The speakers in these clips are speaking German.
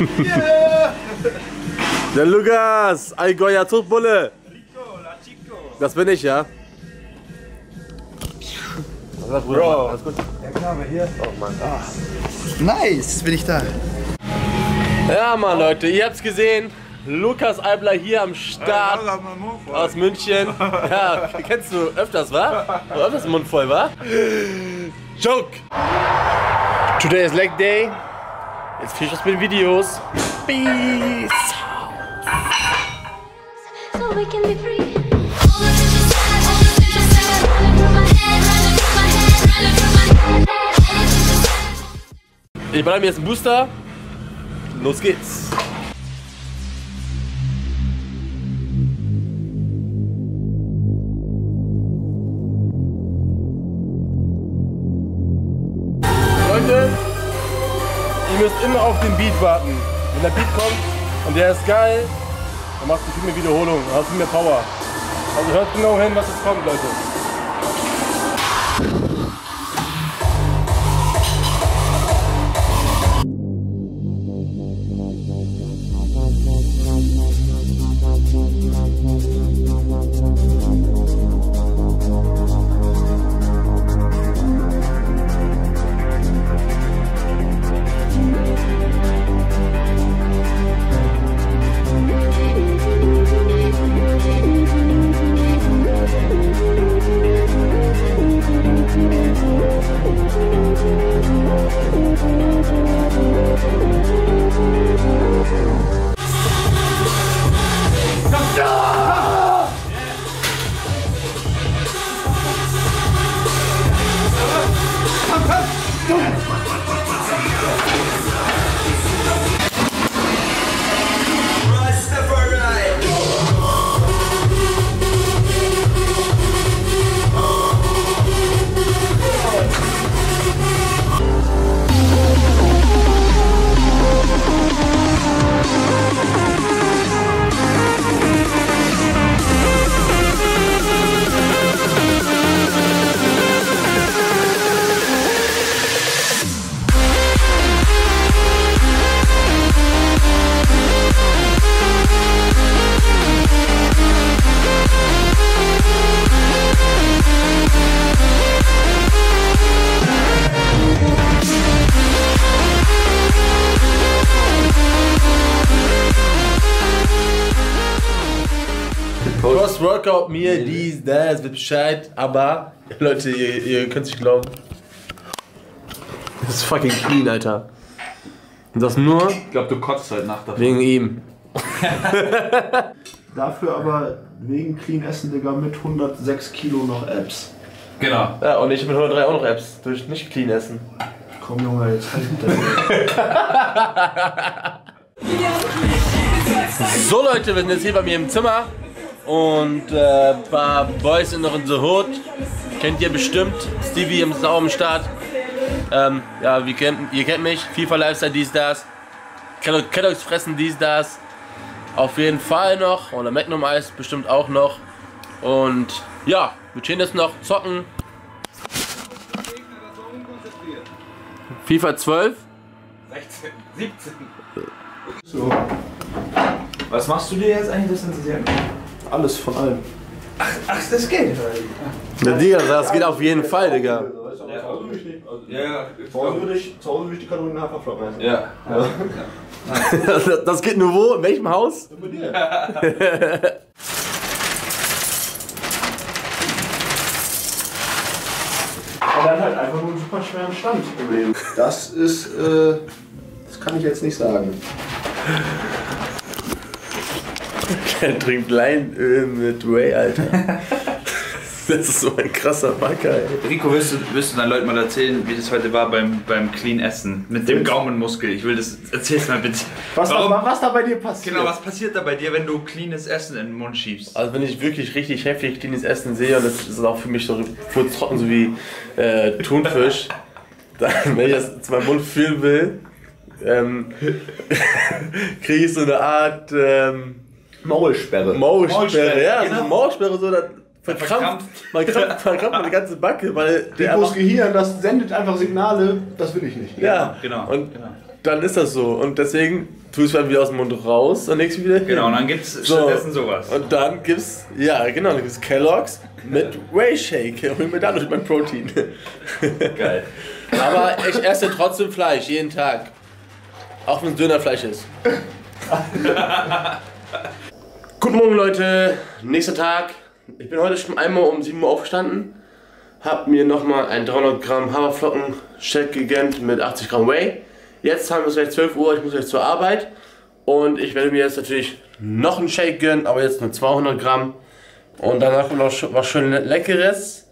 Yeah! Der Lukas, Allgäuer Zuchtbulle. Das bin ich, ja. Was Bruder? Bro. Alles gut? Ja klar, aber hier. Oh Mann. Nice, jetzt bin ich da. Ja, Mann, Leute, ihr habt's gesehen. Lukas Eibler hier am Start aus München. Ja, kennst du öfters, wa? Du öfters den Mund voll, wa? Joke! Today is leg day. Jetzt viel Spaß mit den Videos. Peace! so we can be free. The things you said, all the things müsst immer auf den Beat warten. Wenn der Beat kommt und der ist geil, dann machst du viel mehr Wiederholung, dann hast du viel mehr Power. Also hört genau hin, was jetzt kommt, Leute. Post-Workout, mir, dies, das, wird Bescheid, aber Leute, ihr, ihr könnt es nicht glauben. Das ist fucking clean, Alter. Und das nur Ich glaube, du kotzt heute Nacht davon. wegen ihm. Dafür aber wegen Clean Essen, Digga, mit 106 Kilo noch Apps. Genau. Ja, und ich mit 103 auch noch Apps durch nicht clean essen. Komm, Junge, jetzt halt das. So Leute, wir sind jetzt hier bei mir im Zimmer und äh, ein paar Boys sind noch in the Hood. Kennt ihr bestimmt. Stevie ist auch am Start. Ähm, ja, wie kennt, ihr kennt mich. FIFA Lifestyle, dies, das. Kellogg's fressen, dies, das. Auf jeden Fall noch. Oder Magnum Eis bestimmt auch noch. Und ja, wir chillen jetzt noch, zocken. FIFA 12. 16, 17. So, Was machst du dir jetzt eigentlich? Das interessiert mich. Alles von allem. Ach, das geht. Ja, Digga, das geht auf jeden Fall, Digga. Ja, ja. Zu Hause würde ich, zu Hause würde ich die Kalorien in essen. Ja. Das geht nur wo? In welchem Haus? Bei dir. Er hat halt einfach nur einen super schweren Stand im Leben. Das ist, äh, das kann ich jetzt nicht sagen. Er trinkt Leinöl mit Ray, Alter. Das ist so ein krasser Macker, ey. Rico, willst du, willst du deinen Leuten mal erzählen, wie das heute war beim, beim Clean Essen? Mit dem Gaumenmuskel. Ich will das. Erzähl's mal bitte. Was, Warum? da, was da bei dir passiert? Genau, was passiert da bei dir, wenn du cleanes Essen in den Mund schiebst? Also wenn ich wirklich richtig heftig cleanes Essen sehe und das ist auch für mich so trocken, so wie äh, Thunfisch, dann, wenn ich das zu meinem Mund fühlen will, ähm, kriege ich so eine Art ähm, Maulsperre. Maulsperre. Maulsperre, Ja, so genau. eine Maulsperre, so dann verkrampft, Verkrampft. man krampft, verkrampft meine ganze Backe, weil der einfach, Gehirn, das sendet einfach Signale, das will ich nicht. ja, Genau. Und genau. dann ist das so. Und deswegen tust du es wieder aus dem Mund raus und legst wieder hin. Genau, und dann gibt's So. stattdessen sowas. Und dann gibt's, ja genau, dann gibt's Kellogg's mit Whey Shake. Hol mir dadurch mein Protein. Geil. Aber ich esse trotzdem Fleisch, jeden Tag. Auch wenn es Dönerfleisch ist. Guten Morgen Leute, nächster Tag. Ich bin heute schon einmal um 7 Uhr aufgestanden. Hab mir nochmal ein 300 Gramm Haferflocken Shake gegönnt mit 80 Gramm Whey. Jetzt haben wir es gleich 12 Uhr, ich muss gleich zur Arbeit. Und ich werde mir jetzt natürlich noch einen Shake gönnen, aber jetzt nur 200 Gramm. Und danach noch was schön Le- Leckeres.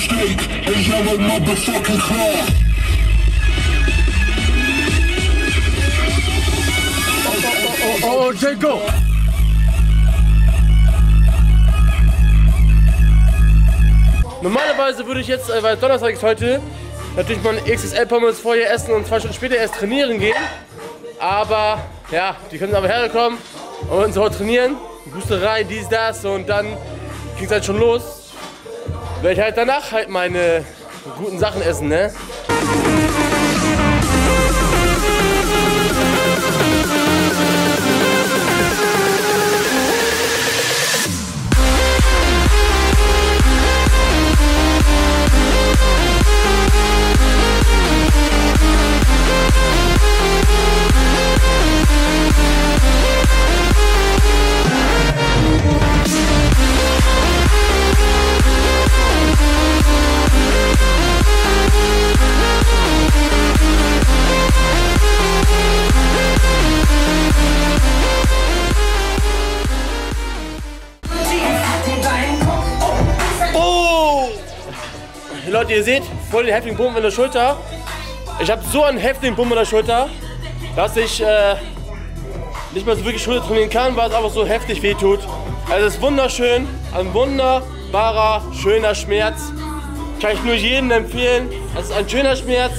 Mistake, and yellow motherfucking claw. Oh, Jacob! Normalerweise würde ich jetzt, äh, weil Donnerstag ist heute, natürlich mal ein XXL-Pommes vorher essen und zwei Stunden später erst trainieren gehen. Aber ja, die können aber herkommen und so trainieren, Boosterei, dies, das und dann ging es halt schon los. Werde ich halt danach halt meine guten Sachen essen, ne? Ihr seht, voll den heftigen Pumpen in der Schulter. Ich habe so einen heftigen Pumpen in der Schulter, dass ich äh, nicht mehr so wirklich Schulter trainieren kann, weil es einfach so heftig weh tut. Also es ist wunderschön, ein wunderbarer, schöner Schmerz. Kann ich nur jedem empfehlen. Es ist ein schöner Schmerz,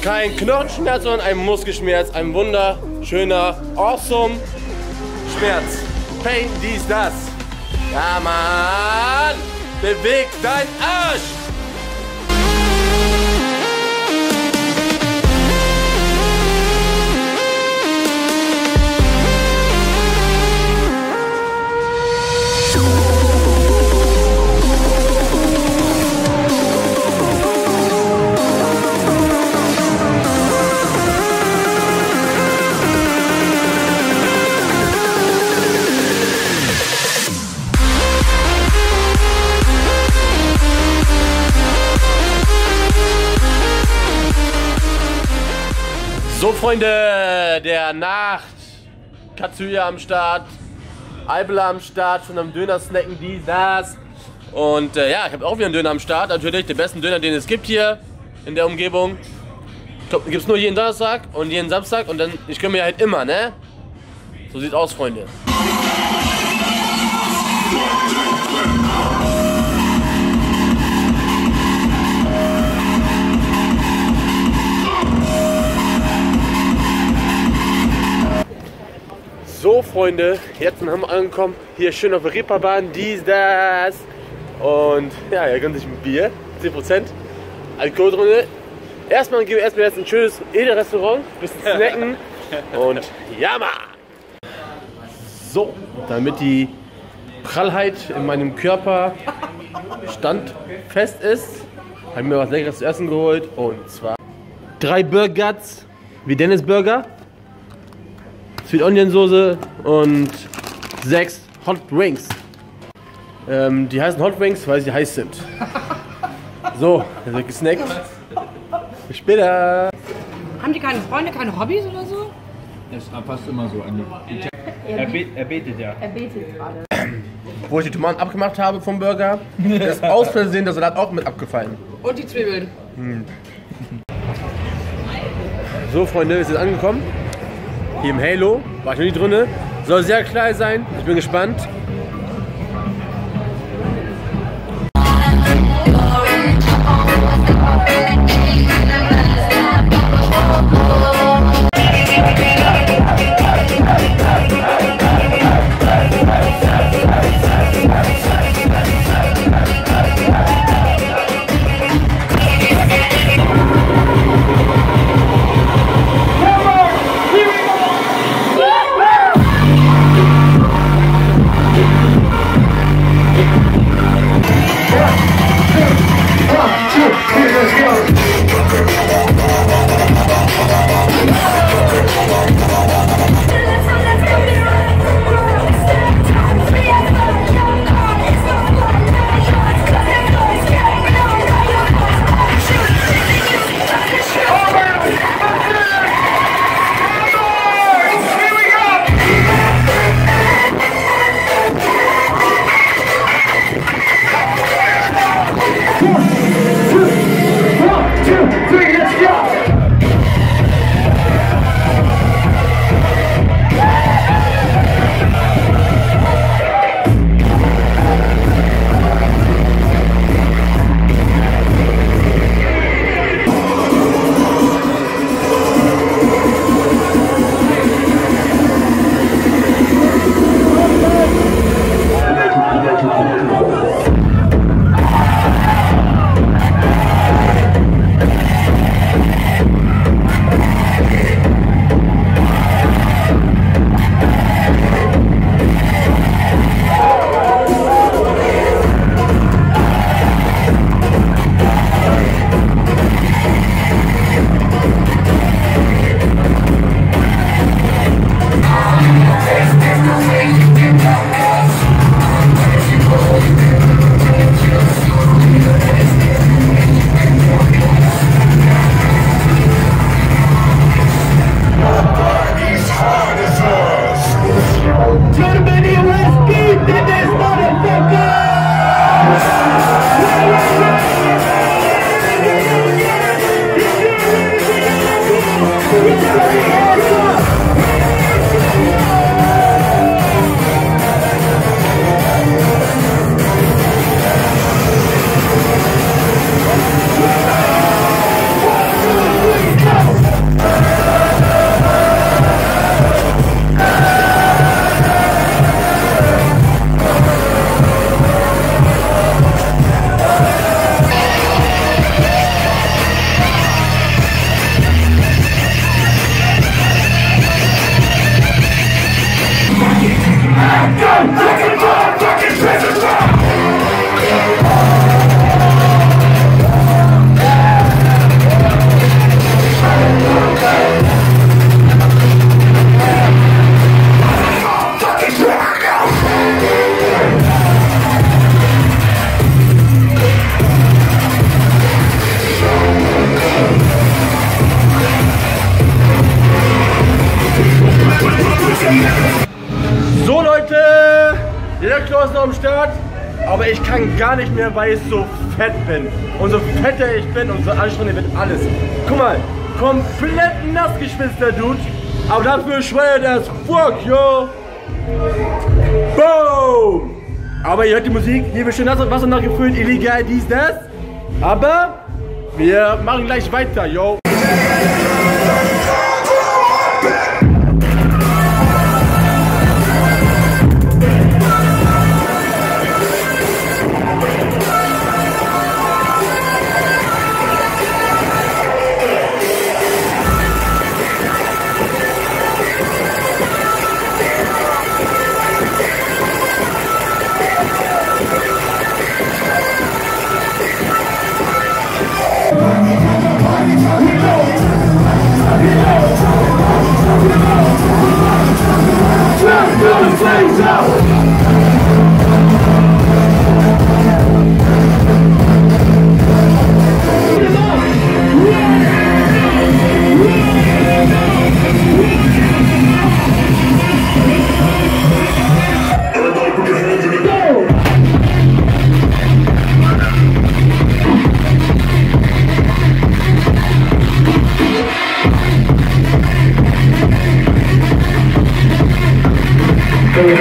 kein Knochenschmerz, sondern ein Muskelschmerz. Ein wunderschöner, awesome Schmerz. Pain, dies, das. Ja, Mann! Beweg dein Arsch! Freunde der Nacht. Katsuya am Start. Albela am Start. Von einem Döner snacken, die, das. Und äh, ja, ich habe auch wieder einen Döner am Start. Natürlich den besten Döner, den es gibt hier in der Umgebung. Gibt es nur jeden Donnerstag und jeden Samstag. Und dann, ich komme mir halt immer, ne? So sieht's aus, Freunde. So, Freunde, jetzt sind wir angekommen. Hier schön auf der Reeperbahn, dies, das. Und ja, er gönnt sich ein Bier, 10%. Alkohol drin. Erstmal gehen wir erstmal jetzt ein schönes Edelrestaurant, bisschen snacken. Und ja. So, damit die Prallheit in meinem Körper standfest ist, habe ich mir was Leckeres zu essen geholt. Und zwar drei Burgers, wie Dennis Burger. Sweet Onion Soße und sechs Hot Wings. Ähm, die heißen Hot Wings, weil sie heiß sind. So, wird gesnackt. Bis später. Haben die keine Freunde, keine Hobbys oder so? Es passt immer so Er, er betet ja. Er betet gerade. Wo ich die Tomaten abgemacht habe vom Burger, ist aus Versehen der Salat auch mit abgefallen. Und die Zwiebeln. So, Freunde, wir sind angekommen. Hier im Halo. War ich noch nie drinne. Soll sehr klein sein. Ich bin gespannt. Kann gar nicht mehr, weil ich so fett bin. Und so fetter ich bin und so anstrengend wird alles. Guck mal, komplett nass geschwitzt Dude. Aber dafür schwört das Fuck, yo. Boom. Aber ihr hört die Musik, hier wird schön nass und Wasser nachgefüllt, illegal, dies, das. Aber wir machen gleich weiter, yo. Peace out!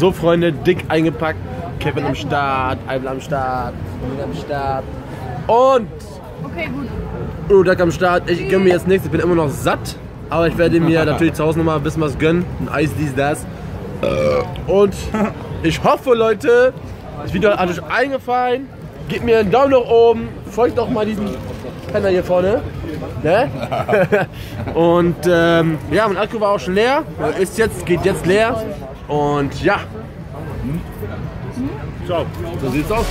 So, Freunde, dick eingepackt. Kevin am Start, Eibel am Start, Emil am Start. Und Okay, gut. Urudak am Start. Ich gönne mir jetzt nichts, ich bin immer noch satt. Aber ich werde mir natürlich zu Hause nochmal ein bisschen was gönnen. Ein Eis, dies, das. Und ich hoffe, Leute, das Video hat euch eingefallen. Gebt mir einen Daumen nach oben. Folgt doch mal diesen Penner hier vorne. Ne? Und ähm, ja, mein Akku war auch schon leer. Ist jetzt, geht jetzt leer. Und ja. Ciao. So sieht's aus.